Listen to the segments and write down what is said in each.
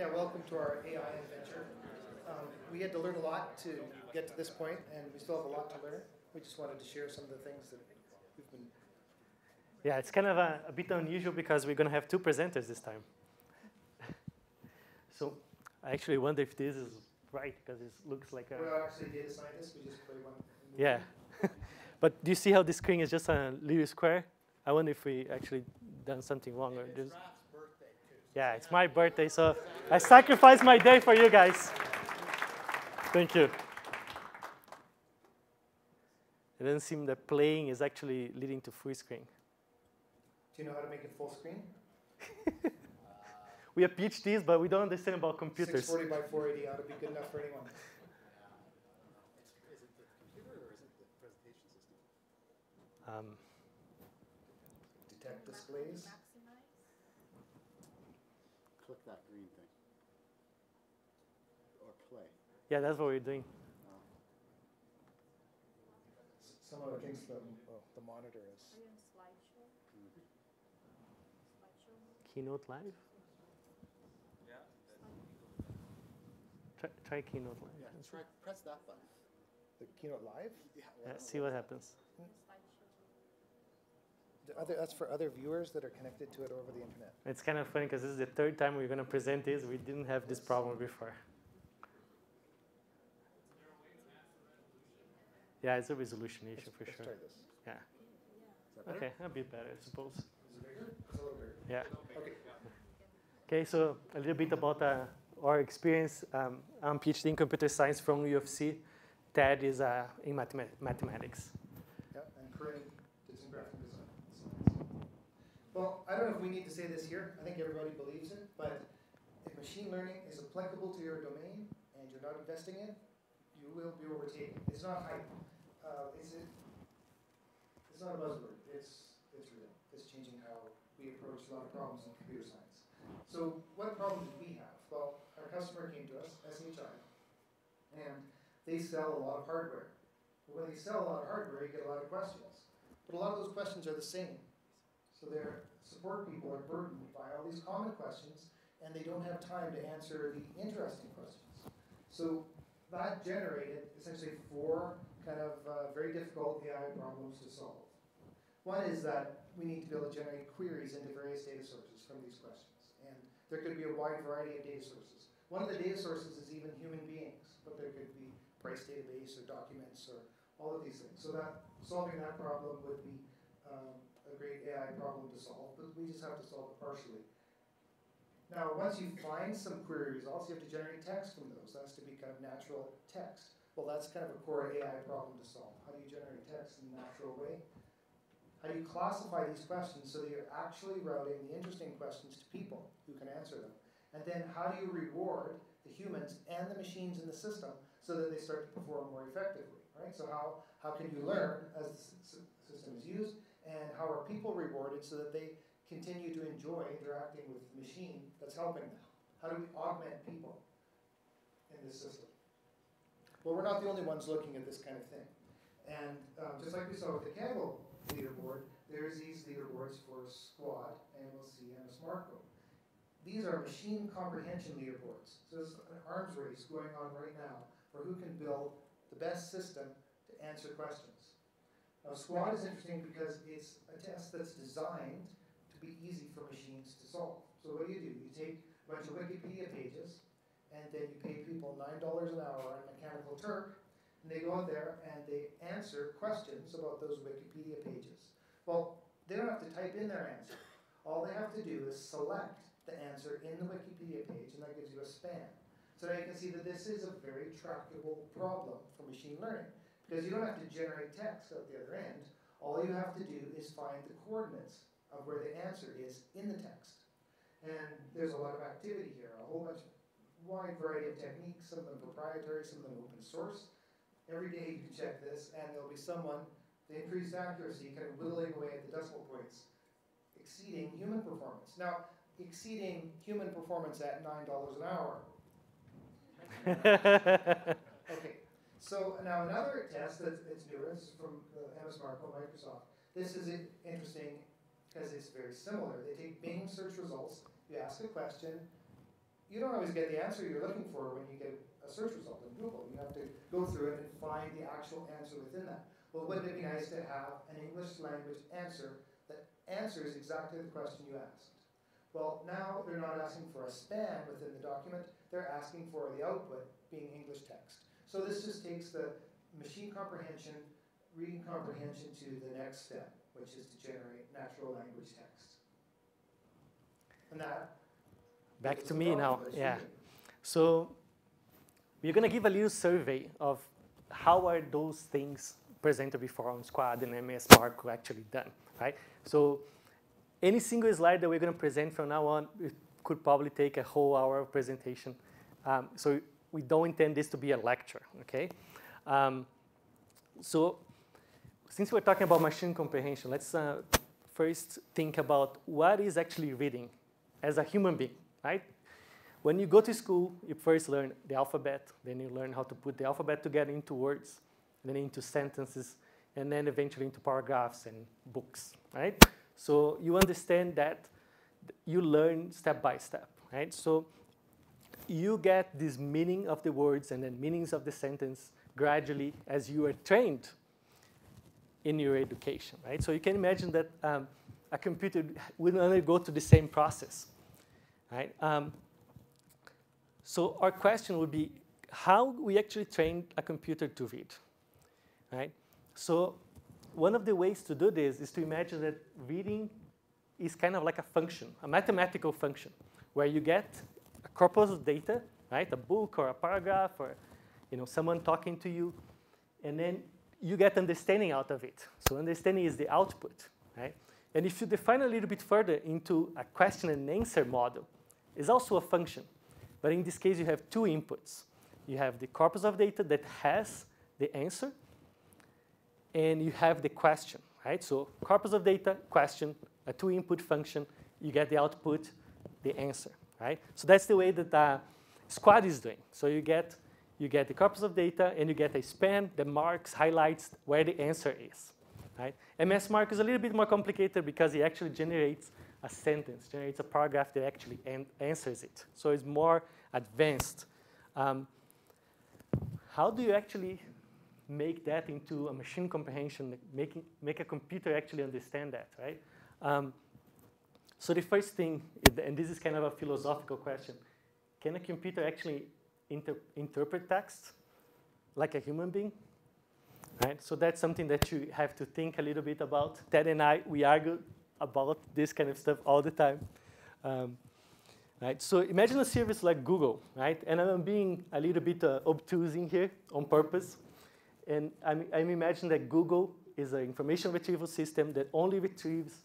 Yeah, welcome to our AI adventure. Um, we had to learn a lot to get to this point, and we still have a lot to learn. We just wanted to share some of the things that we've been. Yeah, it's kind of a, a bit unusual because we're going to have two presenters this time. so I actually wonder if this is right because it looks like a. We're actually data scientists, we just play one. Yeah. but do you see how the screen is just a little square? I wonder if we actually done something wrong or just. Yeah, it's my birthday, so I sacrificed my day for you guys. Thank you. It doesn't seem that playing is actually leading to full screen. Do you know how to make it full screen? we have PhDs, but we don't understand about computers. 640 by 480 ought to be good enough for anyone. Um, Detect displays. Click that green thing. Or play. yeah, that's what we're doing. S- Someone thinks the, oh, the monitor is. Keynote Live? Yeah. Try, try Keynote Live. Yeah, try, press that button. The keynote live? Yeah, Yeah, see what happens. The other, that's for other viewers that are connected to it over the internet. It's kind of funny because this is the third time we're going to present this. We didn't have this problem before. Yeah, it's a resolution issue Let's- for let's sure. try this. Yeah. Is that better? Okay, a bit better, I suppose. Is it bigger? It's a little bigger. Yeah. Okay. Okay, so a little bit about uh, our experience. Um, I'm PhD in computer science from U of C. Ted is uh, in mathema- mathematics. Yeah, and Corinne did some graphic design. Well, I don't know if we need to say this here. I think everybody believes it, but if machine learning is applicable to your domain and you're not investing in it, you will be overtaken. It's not hype. Uh, it's, it, it's not a buzzword. It's, it's real. It's changing how we approach a lot of problems in computer science. So what problem did we have? Well, our customer came to us, SHI, and they sell a lot of hardware. But when they sell a lot of hardware, you get a lot of questions. But a lot of those questions are the same. So their support people are burdened by all these common questions, and they don't have time to answer the interesting questions. So that generated essentially four kind of uh, very difficult AI problems to solve. One is that we need to be able to generate queries into various data sources from these questions. And there could be a wide variety of data sources. One of the data sources is even human beings, but there could be price database or documents or all of these things. So that solving that problem would be um, a great AI problem to solve, but we just have to solve it partially. Now, once you find some query results, you have to generate text from those. That has to be kind of natural text. Well, that's kind of a core AI problem to solve. How do you generate text in a natural way? How do you classify these questions so that you're actually routing the interesting questions to people who can answer them? And then how do you reward the humans and the machines in the system so that they start to perform more effectively, right? So how, how can you learn as the system is used and how are people rewarded so that they continue to enjoy interacting with the machine that's helping them? How do we augment people in this system? Well, we're not the only ones looking at this kind of thing. And um, just like we saw with the Kaggle leaderboard, there's these leaderboards for Squad, AMLC, and SmartCo. These are machine comprehension leaderboards. So there's an arms race going on right now for who can build the best system to answer questions. Now, Squad is interesting because it's a test that's designed to be easy for machines to solve. So what do you do? You take a bunch of Wikipedia pages, and then you pay people $9 an hour on Mechanical Turk, and they go out there and they answer questions about those Wikipedia pages. Well, they don't have to type in their answer. All they have to do is select the answer in the Wikipedia page, and that gives you a span. So now you can see that this is a very tractable problem for machine learning, because you don't have to generate text at the other end. All you have to do is find the coordinates of where the answer is in the text. And there's a lot of activity here, a whole bunch, wide variety of techniques, some of them proprietary, some of them open source. Every day you can check this, and there'll be someone, the increased accuracy, kind of whittling away at the decimal points, exceeding human performance. Now, exceeding human performance at $9 an hour. So now another test that's, that's newer, this is from uh, MS Marco, Microsoft. This is interesting because it's very similar. They take Bing search results, you ask a question, you don't always get the answer you're looking for when you get a search result in Google. You have to go through it and find the actual answer within that. Well, wouldn't it be nice to have an English language answer that answers exactly the question you asked? Well, now they're not asking for a span within the document, they're asking for the output being English text. So this just takes the machine comprehension, reading comprehension to the next step, which is to generate natural language text. And that. Back to me now, yeah. reading. So we're going to give a little survey of how are those things presented before on Squad and MS Marco actually done, right? So any single slide that we're going to present from now on it could probably take a whole hour of presentation. Um, so we don't intend this to be a lecture, okay? Um, so since we're talking about machine comprehension, let's uh, first think about what is actually reading as a human being, right? When you go to school, you first learn the alphabet, then you learn how to put the alphabet together into words, then into sentences, and then eventually into paragraphs and books, right? So you understand that you learn step by step, right? So you get this meaning of the words and then meanings of the sentence gradually as you are trained in your education, right? So you can imagine that um, a computer will only go through the same process, right? Um, so our question would be how we actually train a computer to read, right? So one of the ways to do this is to imagine that reading is kind of like a function, a mathematical function, where you get corpus of data, right? A book or a paragraph or you know, someone talking to you, and then you get understanding out of it. So understanding is the output, right? And if you define a little bit further into a question and answer model, it's also a function. But in this case, you have two inputs. You have the corpus of data that has the answer, and you have the question, right? So corpus of data, question, a two-input function, you get the output, the answer, right? So that's the way that uh, Squad is doing. So you get, you get the corpus of data, and you get a span that marks, highlights where the answer is, right? MS Marco is a little bit more complicated because it actually generates a sentence, generates a paragraph that actually an answers it. So it's more advanced. Um, how do you actually make that into a machine comprehension, making, make a computer actually understand that, right? Um, so the first thing, and this is kind of a philosophical question, can a computer actually inter interpret text like a human being? Right, so that's something that you have to think a little bit about. Ted and I, we argue about this kind of stuff all the time. Um, right, so imagine a service like Google, right? And I'm being a little bit uh, obtuse in here on purpose. And I'm, I'm imagining that Google is an information retrieval system that only retrieves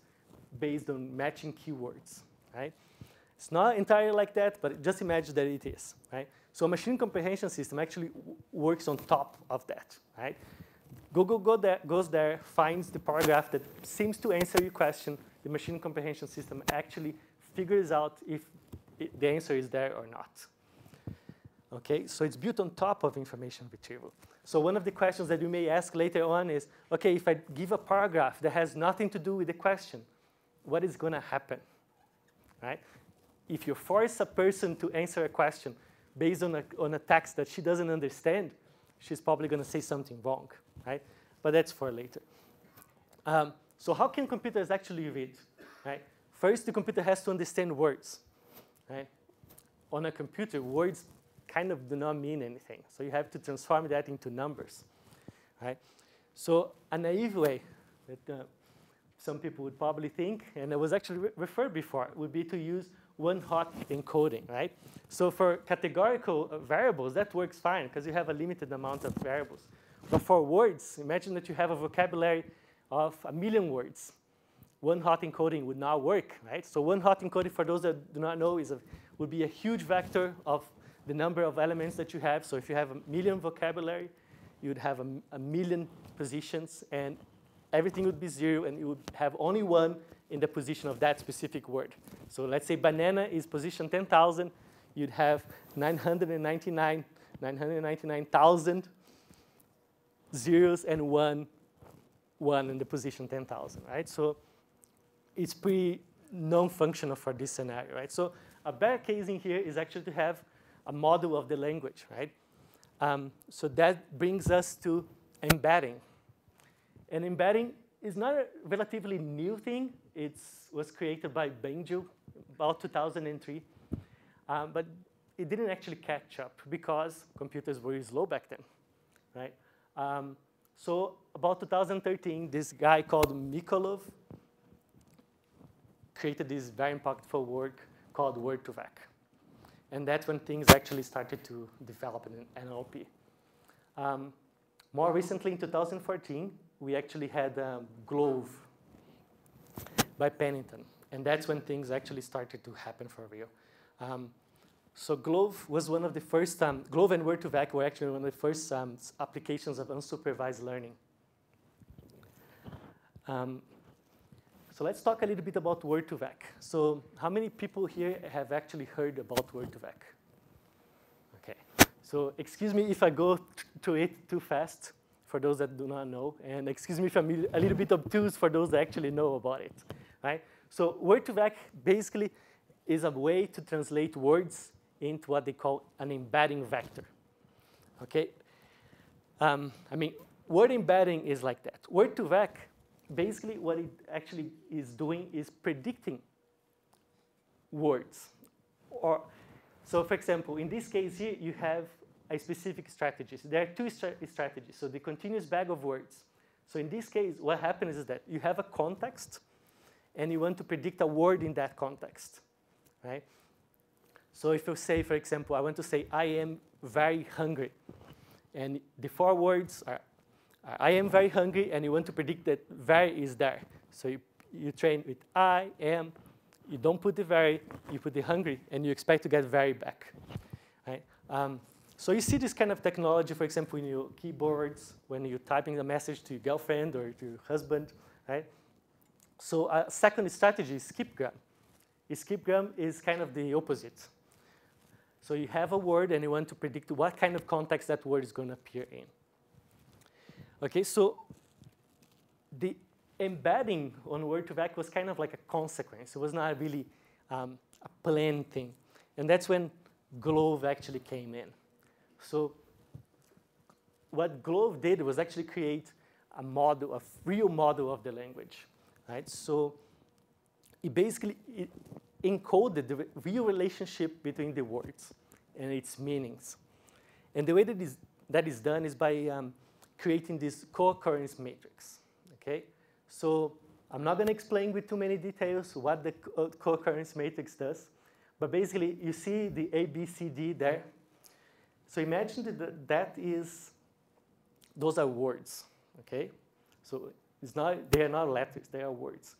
based on matching keywords, right? It's not entirely like that, but just imagine that it is, right? So a machine comprehension system actually works on top of that, right? Google go there, goes there, finds the paragraph that seems to answer your question. The machine comprehension system actually figures out if it, the answer is there or not. Okay, so it's built on top of information retrieval. So one of the questions that you may ask later on is, okay, if I give a paragraph that has nothing to do with the question, what is going to happen, right? If you force a person to answer a question based on a, on a text that she doesn't understand, she's probably going to say something wrong, right? But that's for later. Um, so how can computers actually read, right? First, the computer has to understand words, right? On a computer, words kind of do not mean anything. So you have to transform that into numbers, right? So a naive way that uh, some people would probably think, and it was actually re referred before, would be to use one-hot encoding, right? So for categorical uh, variables, that works fine because you have a limited amount of variables. But for words, imagine that you have a vocabulary of a million words. One-hot encoding would not work, right? So one-hot encoding, for those that do not know, is a, would be a huge vector of the number of elements that you have. So if you have a million vocabulary, you'd have a, a million positions, and everything would be zero, and you would have only one in the position of that specific word. So let's say banana is position 10,000, you'd have 999, 999,000 zeros and one, one in the position 10,000, right? So it's pretty non-functional for this scenario, right? So a better case in here is actually to have a model of the language, right? Um, so that brings us to embedding. And embedding is not a relatively new thing. It was created by Bengio about 2003. Um, but it didn't actually catch up because computers were slow back then, right? Um, so about 2013, this guy called Mikolov created this very impactful work called Word2Vec. And that's when things actually started to develop in NLP. Um, more recently, in 2014, we actually had um, GloVe by Pennington. And that's when things actually started to happen for real. Um, so GloVe was one of the first, um, GloVe and Word2Vec were actually one of the first um, applications of unsupervised learning. Um, so let's talk a little bit about Word2Vec. So how many people here have actually heard about Word2Vec? Okay, so excuse me if I go to it too fast for those that do not know, and excuse me if I'm a little bit obtuse for those that actually know about it, right? So Word2Vec basically is a way to translate words into what they call an embedding vector. Okay? Um, I mean, word embedding is like that. Word2Vec, basically what it actually is doing is predicting words. Or, so for example, in this case here, you have a specific strategy. So there are two strategies. So the continuous bag of words. So in this case, what happens is that you have a context, and you want to predict a word in that context, right? So if you say, for example, I want to say, I am very hungry. And the four words are, I am very hungry, and you want to predict that very is there. So you, you train with I am, you don't put the very, you put the hungry, and you expect to get very back. Right? Um, so you see this kind of technology, for example, in your keyboards, when you're typing a message to your girlfriend or to your husband, right? So a second strategy is skipgram. Skipgram is kind of the opposite. So you have a word and you want to predict what kind of context that word is going to appear in. Okay, so the embedding on Word2Vec was kind of like a consequence. It was not really um, a planned thing. And that's when GloVe actually came in. So what GloVe did was actually create a model, a real model of the language. Right? So it basically it encoded the real relationship between the words and its meanings. And the way that is, that is done is by um, creating this co-occurrence matrix. Okay? So I'm not going to explain with too many details what the co-occurrence matrix does, but basically you see the A, B, C, D there. So imagine that that is, those are words, okay? So it's not, they are not letters, they are words.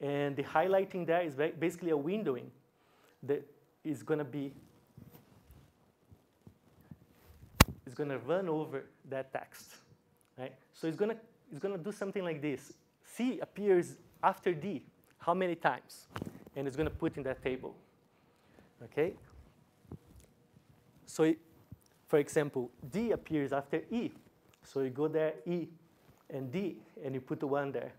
And the highlighting there is basically a windowing that is going to be is going to run over that text, right? So it's going to it's going to do something like this. C appears after D, how many times? And it's going to put in that table, okay? So it, for example, D appears after E. So you go there, E and D, and you put the one there.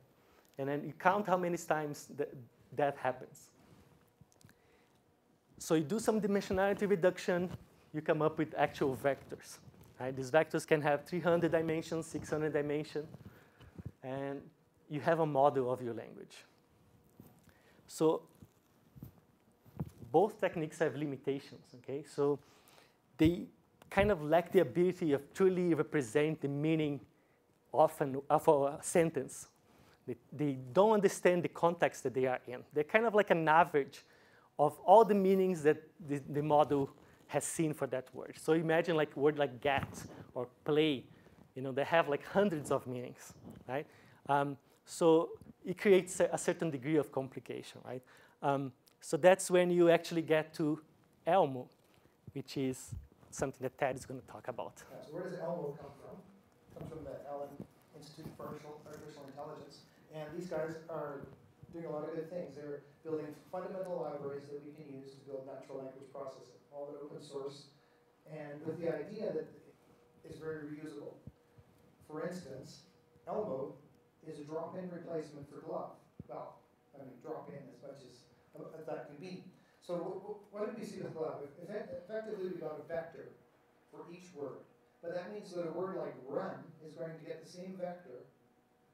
And then you count how many times that, that happens. So you do some dimensionality reduction, you come up with actual vectors. Right? These vectors can have 300 dimensions, 600 dimensions, and you have a model of your language. So both techniques have limitations, okay? So they kind of lack the ability of truly represent the meaning of, an, of a sentence they, they don't understand the context that they are in. They're kind of like an average of all the meanings that the, the model has seen for that word. So imagine like a word like get or play. You know, they have like hundreds of meanings, right? Um, so it creates a, a, certain degree of complication, right? Um, so that's when you actually get to Elmo, which is something that Ted is going to talk about. Yeah, so where does Elmo come from? It comes from the Allen Institute for Artificial Intelligence. And these guys are doing a lot of good things. They're building fundamental libraries that we can use to build natural language processing, all that open source, and with the idea that it's very reusable. For instance, Elmo is a drop-in replacement for GloVe. Well, I mean, drop-in as much as, as that can be. So wh- wh- what did we see with? Effect- Effectively, we got a vector for each word. But that means that a word like run is going to get the same vector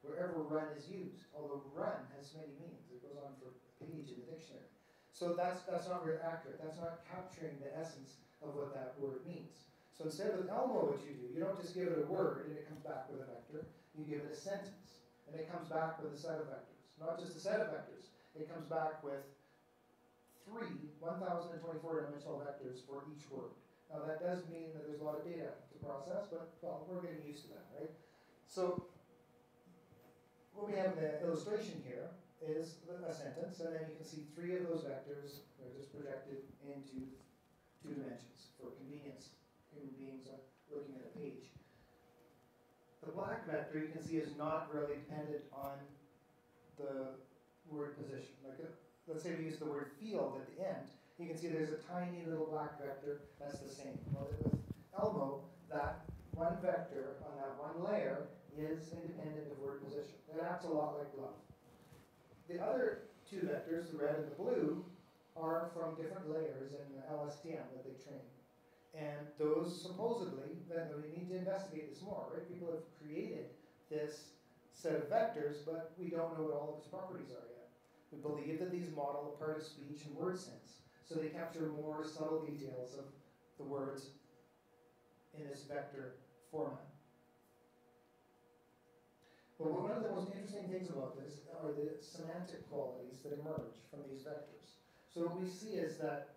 wherever run is used, although run has many meanings. It goes on for a page in the dictionary. So that's, that's not very accurate. That's not capturing the essence of what that word means. So instead of Elmo, what you do, you don't just give it a word and it comes back with a vector. You give it a sentence and it comes back with a set of vectors. Not just a set of vectors. It comes back with three 1,024 dimensional vectors for each word. Now that does mean that there's a lot of data to process, but well, we're getting used to that, right? So what we have in the illustration here is a sentence, and then you can see three of those vectors are just projected into two dimensions for convenience. Human beings are looking at a page. The black vector you can see is not really dependent on the word position. Like, let's say we use the word field at the end, you can see there's a tiny little black vector that's the same. Well, with Elmo, that one vector on that one layer is independent of word position. It acts a lot like GloVe. The other two vectors, the red and the blue, are from different layers in the LSTM that they train. And those supposedly, then we need to investigate this more, right? People have created this set of vectors, but we don't know what all of its properties are yet. We believe that these model a part of speech and word sense, so they capture more subtle details of the words in this vector format. But one of the most interesting things about this are the semantic qualities that emerge from these vectors. So what we see is that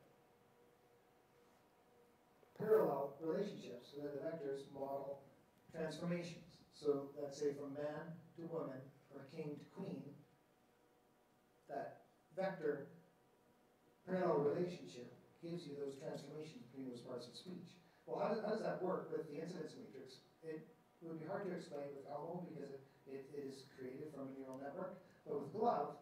parallel relationships, so that the vectors model transformations. So let's say from man to woman, or king to queen, vector parallel relationship gives you those transformations between those parts of speech. Well, how does, how does that work with the incidence matrix? It would be hard to explain with Elmo because it, it, it is created from a neural network, but with GloVe,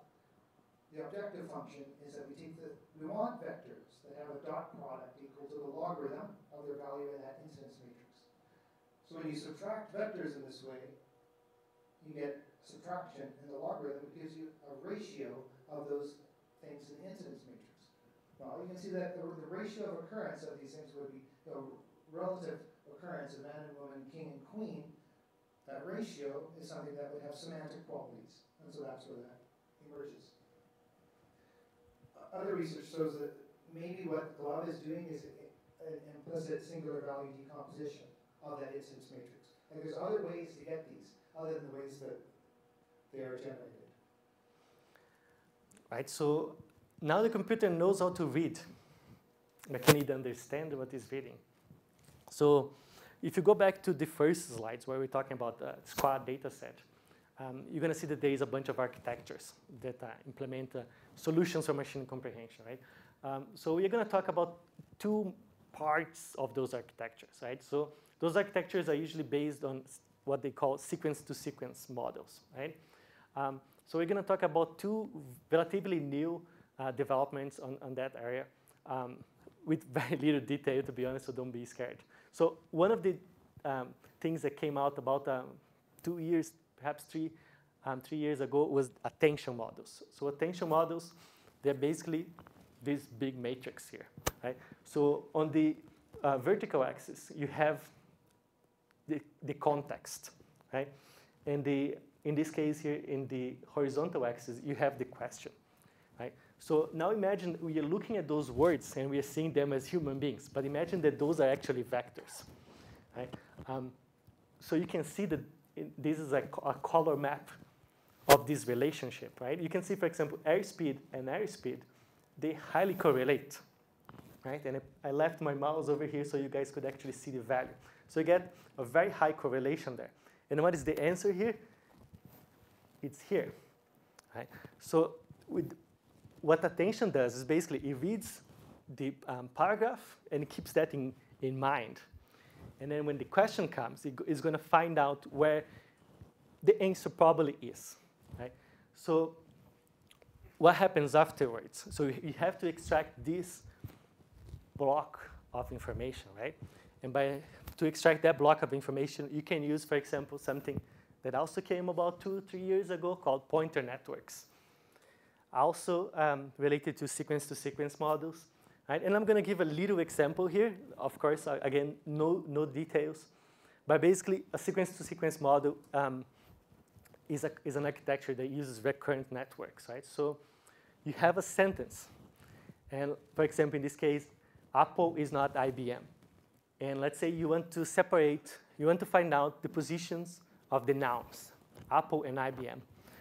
the objective function is that we take the, we want vectors that have a dot product equal to the logarithm of their value in that incidence matrix. So when you subtract vectors in this way, you get subtraction in the logarithm, it gives you a ratio of those things in the incidence matrix. Well, you can see that the, the ratio of occurrence of these things would be, the relative occurrence of man and woman, king and queen, that ratio is something that would have semantic qualities. And so that's where that emerges. Other research shows that maybe what GloVe is doing is an implicit singular value decomposition of that incidence matrix. And there's other ways to get these, other than the ways that they are generated. Right, so now the computer knows how to read, but can it understand what it's reading? So if you go back to the first slides where we're talking about the squad data set, um, you're going to see that there is a bunch of architectures that uh, implement uh, solutions for machine comprehension, right? Um, so we're going to talk about two parts of those architectures, right? So those architectures are usually based on what they call sequence-to-sequence -sequence models, right? Um, so we're going to talk about two relatively new uh, developments on, on that area um, with very little detail, to be honest, so don't be scared. So one of the um, things that came out about um, two years, perhaps three, um, three years ago was attention models. So attention models, they're basically this big matrix here, right? So on the uh, vertical axis, you have the, the context, right? And the in this case here, in the horizontal axis, you have the question, right? So now imagine we are looking at those words and we are seeing them as human beings, but imagine that those are actually vectors, right? Um, so you can see that this is a, a, color map of this relationship, right? You can see, for example, airspeed and airspeed, they highly correlate, right? And I left my mouse over here so you guys could actually see the value. So you get a very high correlation there. And what is the answer here? It's here. Right? So with what attention does is basically it reads the um, paragraph and it keeps that in, in mind. And then when the question comes, it it's going to find out where the answer probably is. Right? So what happens afterwards? So you have to extract this block of information, right? And by to extract that block of information, you can use, for example, something that also came about two, or three years ago called pointer networks. Also um, related to sequence-to-sequence -sequence models. Right? And I'm going to give a little example here. Of course, uh, again, no, no details. But basically, a sequence-to-sequence model um, is, a, is an architecture that uses recurrent networks, right? So you have a sentence. And for example, in this case, Apple is not IBM. And let's say you want to separate, you want to find out the positions of the nouns, Apple and IBM,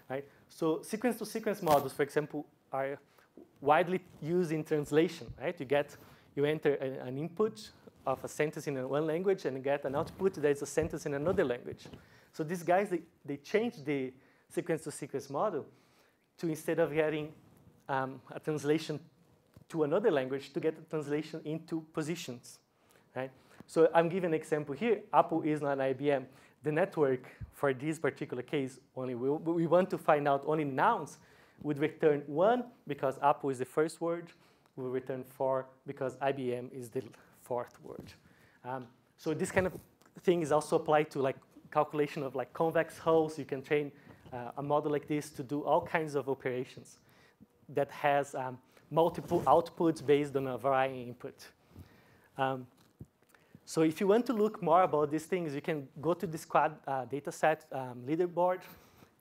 right? So sequence-to-sequence -sequence models, for example, are widely used in translation, right? You get, you enter a, an input of a sentence in one language and get an output that is a sentence in another language. So these guys, they, they changed the sequence-to-sequence -sequence model to instead of getting um, a translation to another language, to get a translation into positions, right? So I'm giving an example here. Apple is not IBM. The network for this particular case only will, we want to find out only nouns would return one because Apple is the first word, will return four because IBM is the fourth word. Um, so this kind of thing is also applied to like calculation of like convex hulls. You can train uh, a model like this to do all kinds of operations that has um, multiple outputs based on a varying input. Um, so if you want to look more about these things, you can go to the Squad uh, dataset um, leaderboard,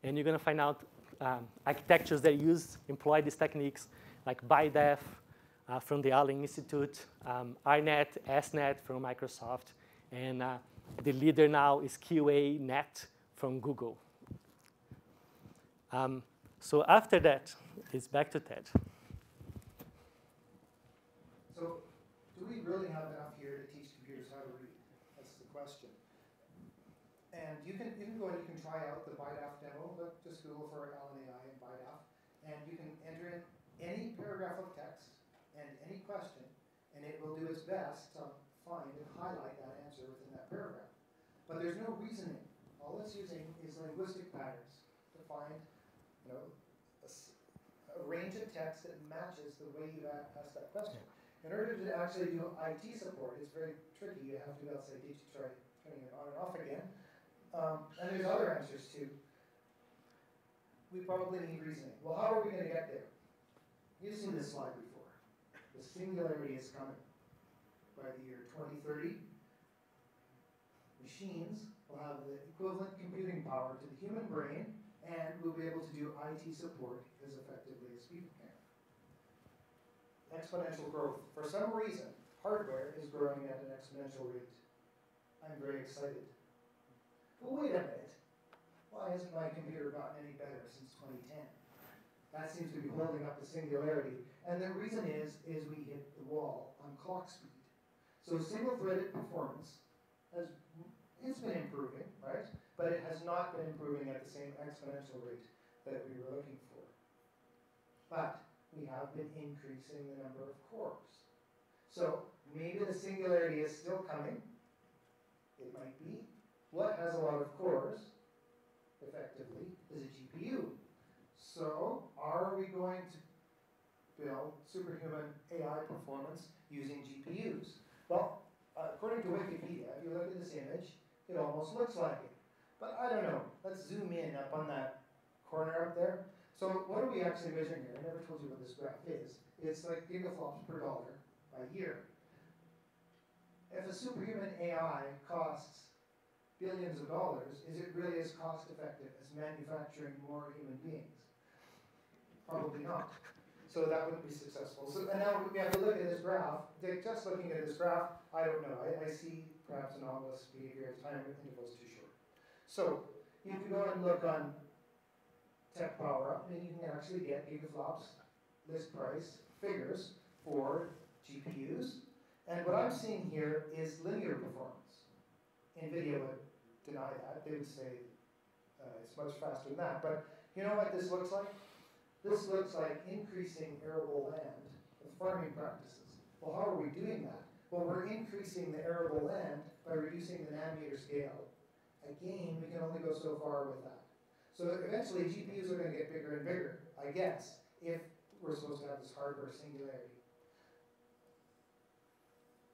and you're going to find out um, architectures that use, employ these techniques, like BiDAF uh, from the Allen Institute, um, INET, SNET from Microsoft, and uh, the leader now is QA-Net from Google. Um, so after that, it's back to Ted. So do we really have enough here to teach computers how to read? That's the question. And you can, you can go and you can try out the BiDAF demo, but just Google for Allen AI and BiDAF, and you can enter in any paragraph of text and any question, and it will do its best to find and highlight that answer within that paragraph. But there's no reasoning. All it's using is linguistic patterns to find, you know, a, a range of text that matches the way you ask that question. In order to actually do IT support, it's very tricky. You have to go outside teach try turning it on and off again. Um, and there's other answers too. We probably need reasoning. Well, how are we going to get there? You've seen this slide before. The singularity is coming by the year 2030 machines will have the equivalent computing power to the human brain and we'll be able to do IT support as effectively as people can. Exponential growth. For some reason, hardware is growing at an exponential rate. I'm very excited. But wait a minute. Why hasn't my computer gotten any better since 2010? That seems to be holding up the singularity. And the reason is, is we hit the wall on clock speed. So single-threaded performance has it's been improving, right? But it has not been improving at the same exponential rate that we were looking for. But we have been increasing the number of cores. So maybe the singularity is still coming. It might be. What has a lot of cores, effectively, is a GPU. So are we going to build superhuman AI performance using GPUs? Well, according to Wikipedia, if you look at this image, it almost looks like it. But I don't know. Let's zoom in up on that corner up there. So what are we actually measuring here? I never told you what this graph is. It's like gigaflops per dollar by year. If a superhuman AI costs billions of dollars, is it really as cost effective as manufacturing more human beings? Probably not. So that wouldn't be successful. So and now we have to look at this graph. Just looking at this graph, I don't know. I, I see perhaps anomalous behavior at time intervals too short. So you can go and look on Tech Power Up, and you can actually get gigaflops list price figures for GPUs. And what I'm seeing here is linear performance. NVIDIA would deny that. They would say uh, it's much faster than that. But you know what this looks like? This looks like increasing arable land with farming practices. Well, how are we doing that? Well, we're increasing the arable land by reducing the nanometer scale. Again, we can only go so far with that. So eventually GPUs are going to get bigger and bigger, I guess, if we're supposed to have this hardware singularity.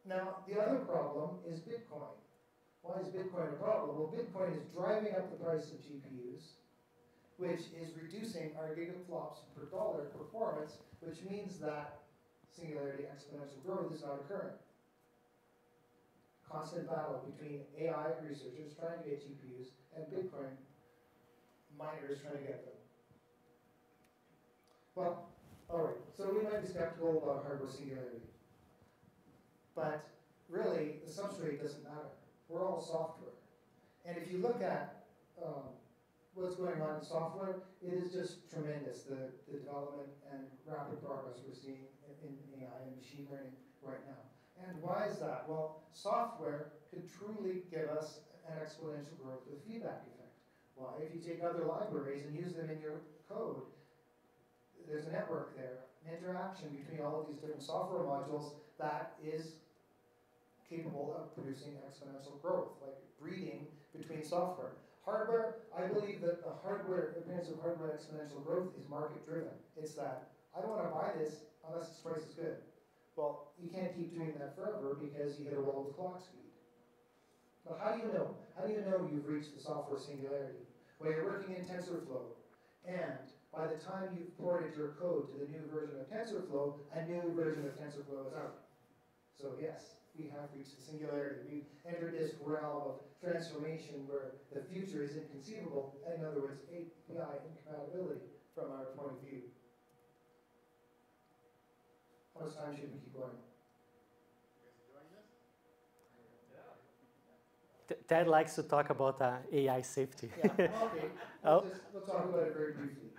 Now, the other problem is Bitcoin. Why is Bitcoin a problem? Well, Bitcoin is driving up the price of GPUs, which is reducing our gigaflops per dollar performance, which means that singularity exponential growth is not occurring. Constant battle between AI researchers trying to get GPUs and Bitcoin miners trying to get them. Well, all right, so we might be skeptical about hardware singularity. But really, the substrate doesn't matter. We're all software. And if you look at um, what's going on in software, it is just tremendous, the, the development and rapid progress we're seeing in, in AI and machine learning right now. And why is that? Well, software could truly give us an exponential growth of feedback Why? If you take other libraries and use them in your code, there's a network there, an interaction between all of these different software modules that is capable of producing exponential growth, like breeding between software. Hardware, I believe that the hardware, appearance of hardware exponential growth is market driven. It's that, I don't wanna buy this unless its price is good. Well, you can't keep doing that forever because you hit a wall with clock speed. But how do you know? How do you know you've reached the software singularity? Well, you're working in TensorFlow, and by the time you've ported your code to the new version of TensorFlow, a new version of TensorFlow is out. So yes, we have reached the singularity. We've entered this realm of transformation where the future is inconceivable. In other words, API incompatibility from our point of view. How much time should we keep going? Ted likes to talk about uh, AI safety. Yeah, okay, Oh. we'll just, we'll talk about it very briefly.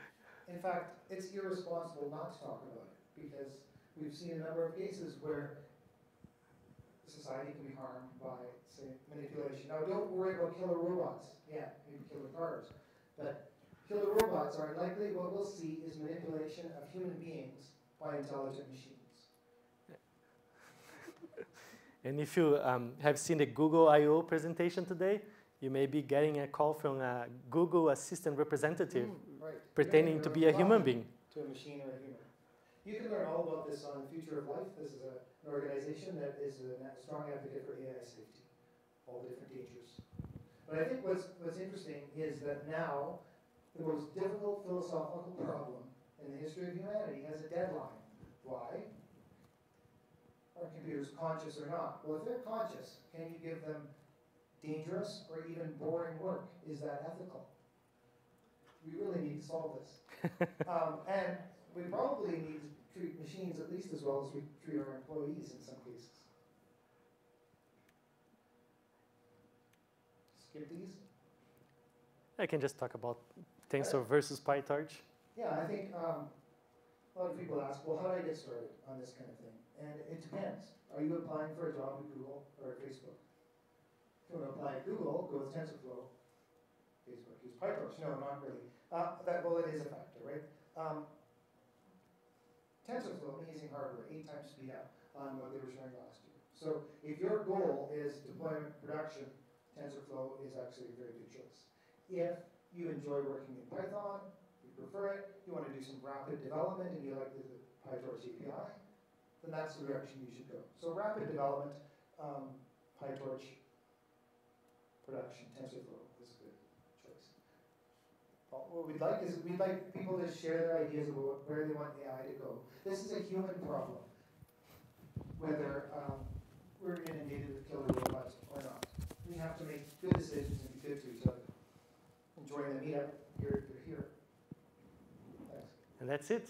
In fact, it's irresponsible not to talk about it, because we've seen a number of cases where society can be harmed by, say, manipulation. Now, don't worry about killer robots, yeah, maybe killer cars, but killer robots are likely what we'll see is manipulation of human beings by intelligent machines. And if you um, have seen the Google I/O presentation today, you may be getting a call from a Google Assistant representative Mm, Right. pretending to be a human being. to a machine or a human. You can learn all about this on Future of Life. This is a, an organization that is a strong advocate for AI safety, all the different dangers. But I think what's, what's interesting is that now the most difficult philosophical problem in the history of humanity has a deadline. Why? Are computers conscious or not? Well, if they're conscious, can you give them dangerous or even boring work? Is that ethical? We really need to solve this. Um, and we probably need to treat machines at least as well as we treat our employees in some cases. Skip these? I can just talk about Tensor versus PyTorch. Yeah, I think um, a lot of people ask, well, how do I get started on this kind of thing? And it depends. Are you applying for a job at Google or at Facebook? If you want to apply at Google, go with TensorFlow. Facebook, use PyTorch. No, not really. Uh, that, well, it is a factor, right? Um, TensorFlow, amazing hardware, eight times speed up on what they were showing last year. So if your goal is deployment production, TensorFlow is actually a very good choice. If you enjoy working in Python, you prefer it, you want to do some rapid development and you like the the PyTorch API, then that's the direction you should go. So rapid development, um, PyTorch production, TensorFlow is a good choice. Well, What we'd like is, we'd like people to share their ideas about where they want AI to go. This is a human problem, whether um, we're inundated with killer robots or not. We have to make good decisions and be good to each other. Enjoying the meetup, you're, you're here. Thanks. And that's it.